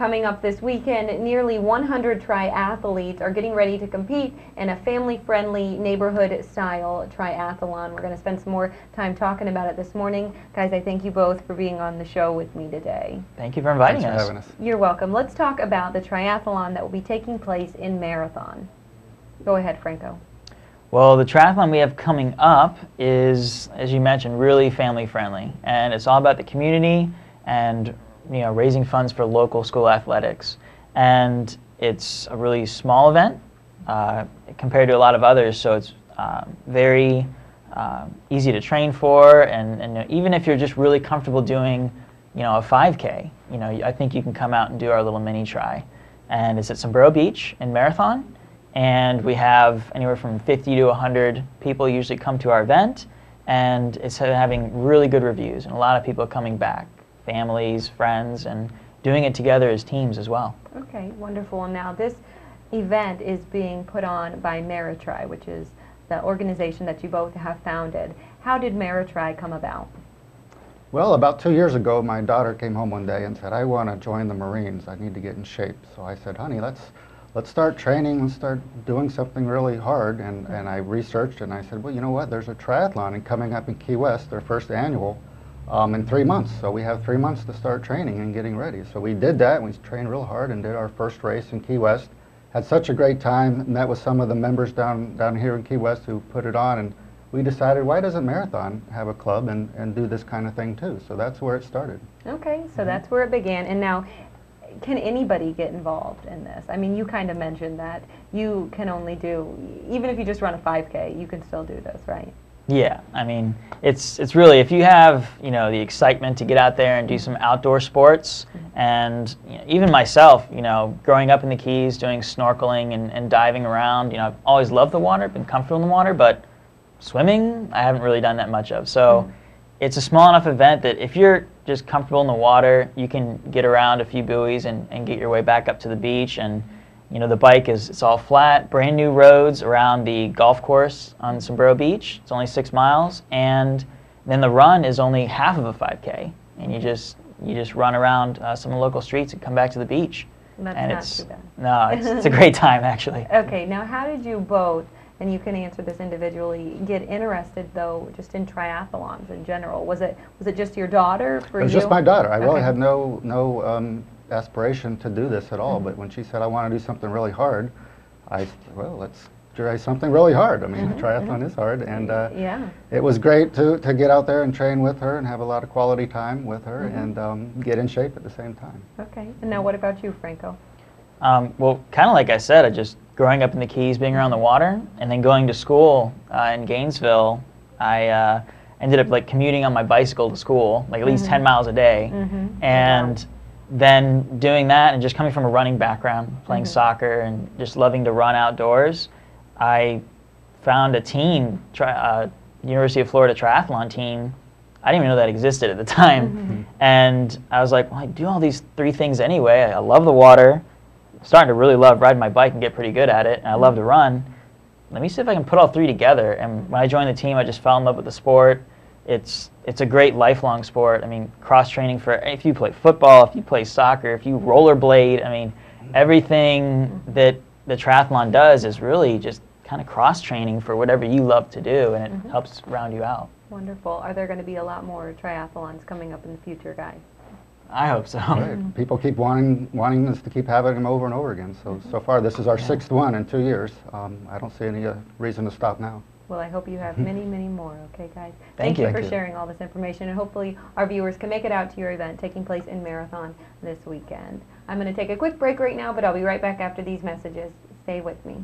Coming up this weekend, nearly 100 triathletes are getting ready to compete in a family-friendly neighborhood-style triathlon. We're going to spend some more time talking about it this morning. Guys, I thank you both for being on the show with me today. Thank you for inviting Thanks us. for having us. You're welcome. Let's talk about the triathlon that will be taking place in Marathon. Go ahead, Franco. Well, the triathlon we have coming up is, as you mentioned, really family friendly, and it's all about the community and you know raising funds for local school athletics. And it's a really small event uh, compared to a lot of others, so it's uh, very uh, easy to train for. And, and even if you're just really comfortable doing, you know, a 5K, you know, I think you can come out and do our little mini try. And it's at Sombrero Beach in Marathon and we have anywhere from 50 to 100 people usually come to our event and it's having really good reviews and a lot of people coming back families friends and doing it together as teams as well Okay, wonderful. And now this event is being put on by Mara Tri, which is the organization that you both have founded. How did Mara Tri come about? Well, about two years ago, my daughter came home one day and said, I want to join the Marines. I need to get in shape. So I said, honey, let's, let's start training. Let's start doing something really hard. And, and I researched and I said, well, you know what? There's a triathlon and coming up in Key West, their first annual, um, in three months. So we have three months to start training and getting ready. So we did that. We trained real hard and did our first race in Key West. Had such a great time. Met with some of the members down, down here in Key West who put it on. And we decided, why doesn't Marathon have a club and, and do this kind of thing too? So that's where it started. Okay, so that's where it began. And now, can anybody get involved in this? I mean, you kind of mentioned that you can only do, even if you just run a 5K, you can still do this, right? Yeah i mean it's it's really if you have you know the excitement to get out there and do some outdoor sports and you know, even myself you know growing up in the keys doing snorkeling and, and diving around you know i've always loved the water been comfortable in the water but swimming i haven't really done that much of. So mm-hmm. it's a small enough event that if you're just comfortable in the water you can get around a few buoys and, and get your way back up to the beach and you know the bike is it's all flat brand new roads around the golf course on sombrero beach it's only six miles and then the run is only half of a 5k and you just you just run around uh, some of the local streets and come back to the beach That's and not it's too bad. no it's, it's a great time actually Okay, now how did you both, and you can answer this individually, get interested though just in triathlons in general? Was it was it just your daughter for It was you? just my daughter. I really Okay. had no, no um, aspiration to do this at all. Mm-hmm. But when she said, I want to do something really hard, I said, well, let's try something really hard. I mean, Mm-hmm, triathlon is hard. And uh, Yeah. it was great to, to get out there and train with her and have a lot of quality time with her Mm-hmm. and um, get in shape at the same time. Okay. And now what about you, Franco? Um, well, kind of like I said, I just growing up in the Keys, being around the water, and then going to school uh, in Gainesville, I uh, ended up like commuting on my bicycle to school, like at least 10 miles a day, Mhm. and then doing that, and just coming from a running background, playing Mm-hmm. soccer, and just loving to run outdoors, I found a team, tri- uh, University of Florida triathlon team. I didn't even know that existed at the time, Mm-hmm. and I was like, well, I do all these three things anyway. I love the water starting to really love riding my bike and get pretty good at it, and I love to run. Let me see if I can put all three together. And when I joined the team, I just fell in love with the sport. It's it's a great lifelong sport. I mean, cross training for if you play football, if you play soccer, if you rollerblade. I mean, everything that the triathlon does is really just kind of cross training for whatever you love to do, and it helps round you out. Wonderful. Are there going to be a lot more triathlons coming up in the future, guys? I hope so. Right. People keep wanting, wanting us to keep having them over and over again. So, so far, this is our sixth one in two years. Um, I don't see any uh, reason to stop now. Well, I hope you have many, many more. Okay, guys. Thank you you. for Thank you. sharing all this information, and hopefully our viewers can make it out to your event taking place in Marathon this weekend. I'm going to take a quick break right now, but I'll be right back after these messages. Stay with me.